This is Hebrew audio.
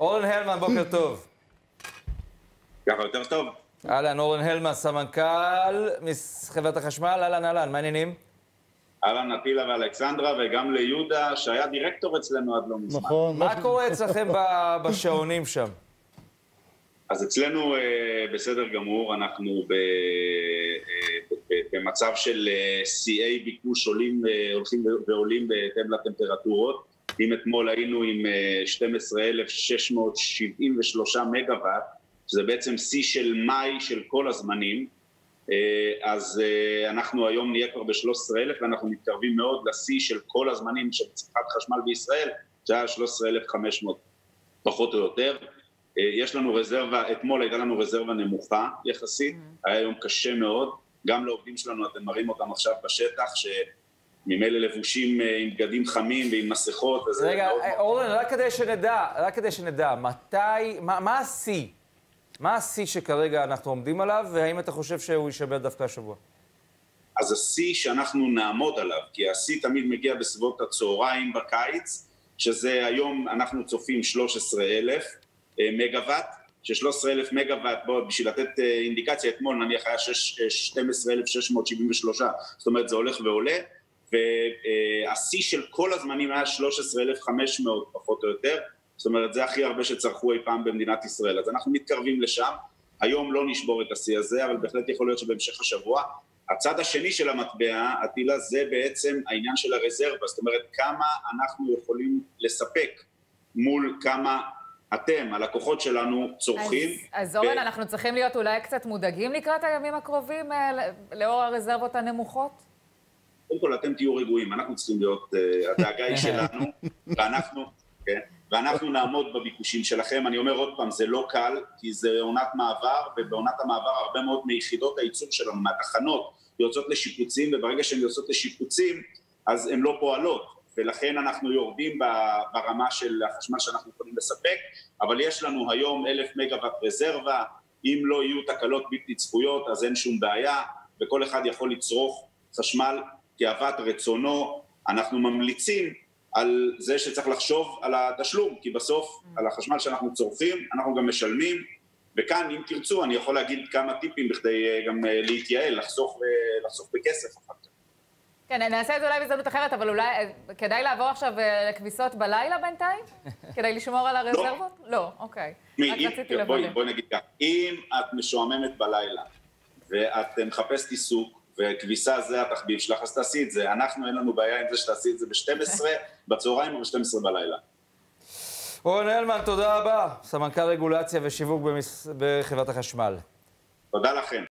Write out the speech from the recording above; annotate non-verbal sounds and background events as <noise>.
אורן הלמן, בוקר טוב. ככה יותר טוב. אהלן, אורן הלמן, סמנכ"ל חברת החשמל, אהלן, אהלן, מה העניינים? אהלן נטילה ואלכסנדרה, וגם ליהודה, שהיה דירקטור אצלנו עד לא מזמן. נכון. מה קורה אצלכם בשעונים שם? אז אצלנו אה, בסדר גמור, אנחנו ב, אה, ב- במצב של אה, שיאי ביקוש עולים, אה, הולכים ועולים בהתאם לטמפרטורות. אם אתמול היינו עם אה, 12,673 מגוואט, שזה בעצם שיא של מאי של כל הזמנים, אה, אז אה, אנחנו היום נהיה כבר ב-13,000 ואנחנו מתקרבים מאוד לשיא של כל הזמנים של צריכת חשמל בישראל, שהיה 13,500 פחות או יותר. אה, יש לנו רזרבה, אתמול הייתה לנו רזרבה נמוכה יחסית, היה יום קשה מאוד, גם לעובדים שלנו, אתם מראים אותם עכשיו בשטח, שממילא לבושים אה, עם בגדים חמים ועם מסכות, אז רגע, אה, אורן, רק כדי שנדע, רק כדי שנדע, מתי, מה השיא? מה השיא שכרגע אנחנו עומדים עליו, והאם אתה חושב שהוא יישבר דווקא השבוע? אז השיא שאנחנו נעמוד עליו, כי השיא תמיד מגיע בסביבות הצהריים בקיץ, שזה היום אנחנו צופים 13,000 אה, מגוואט, ש-13,000 מגוואט, בואו, בשביל לתת אה, אינדיקציה, אתמול נניח היה שש- אה, 12,673, זאת אומרת זה הולך ועולה, והשיא של כל הזמנים היה 13,500 פחות או יותר, זאת אומרת זה הכי הרבה שצרכו אי פעם במדינת ישראל, אז אנחנו מתקרבים לשם, היום לא נשבור את השיא הזה, אבל בהחלט יכול להיות שבהמשך השבוע. הצד השני של המטבע, עטילה, זה בעצם העניין של הרזרבה, זאת אומרת כמה אנחנו יכולים לספק מול כמה אתם, הלקוחות שלנו, צורכים. אז, אז אורן, ו- אנחנו צריכים להיות אולי קצת מודאגים לקראת הימים הקרובים, אה, לאור הרזרבות הנמוכות? קודם כל אתם תהיו רגועים, אנחנו צריכים להיות, uh, הדאגה היא שלנו, <laughs> ואנחנו, כן, ואנחנו נעמוד בביקושים שלכם. אני אומר עוד פעם, זה לא קל, כי זה עונת מעבר, ובעונת המעבר הרבה מאוד מיחידות הייצור שלנו, מהתחנות, יוצאות לשיפוצים, וברגע שהן יוצאות לשיפוצים, אז הן לא פועלות. ולכן אנחנו יורדים ברמה של החשמל שאנחנו יכולים לספק, אבל יש לנו היום אלף מגוואט רזרבה, אם לא יהיו תקלות בלתי צפויות אז אין שום בעיה, וכל אחד יכול לצרוך חשמל כאוות רצונו. אנחנו ממליצים על זה שצריך לחשוב על התשלום, כי בסוף על החשמל שאנחנו צורכים אנחנו גם משלמים, וכאן אם תרצו אני יכול להגיד כמה טיפים בכדי אה, גם אה, להתייעל, לחסוך, אה, לחסוך בכסף אחר כך. כן, נעשה את זה אולי בהזדמנות אחרת, אבל אולי כדאי לעבור עכשיו לכביסות בלילה בינתיים? <laughs> כדי לשמור על הרזרבות? לא, אוקיי. תשמעי, רק אם- רציתי בואי, לוודא. בואי נגיד ככה, אם את משועממת בלילה ואת מחפשת עיסוק וכביסה זה התחביב שלך, אז תעשי את זה. אנחנו, אין לנו בעיה עם זה שתעשי את זה ב-12 <laughs> בצהריים או ב-12 בלילה. אורן הלמן, תודה רבה. סמנכ"ל רגולציה ושיווק במס... בחברת החשמל. תודה לכם.